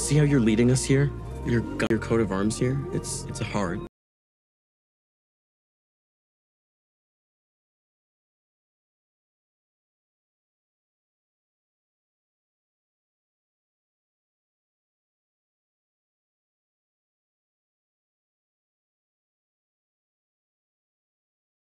See how you're leading us here? Your, your coat of arms here? It's, it's a.